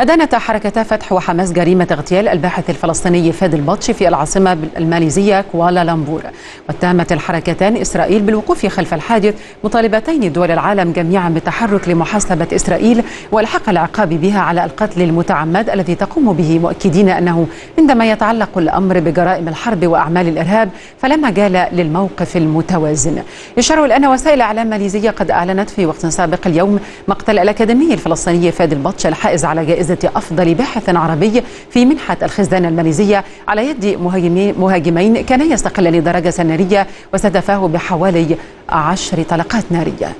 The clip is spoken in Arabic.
أدانت حركتا فتح وحماس جريمة اغتيال الباحث الفلسطيني فادي البطشي في العاصمة الماليزية كوالالمبور. واتهمت الحركتان إسرائيل بالوقوف خلف الحادث مطالبتين دول العالم جميعا بالتحرك لمحاسبة إسرائيل والحق العقاب بها على القتل المتعمد الذي تقوم به مؤكدين أنه عندما يتعلق الأمر بجرائم الحرب وأعمال الإرهاب فلا مجال للموقف المتوازن. يشار الآن وسائل إعلام ماليزية قد أعلنت في وقت سابق اليوم مقتل الأكاديمي الفلسطيني فادي البطش الحائز على جائزة أفضل باحث عربي في منحة الخزانة الماليزية على يد مهاجمين كان يستقلان درجة نارية واستهدفاه بحوالي عشر طلقات نارية.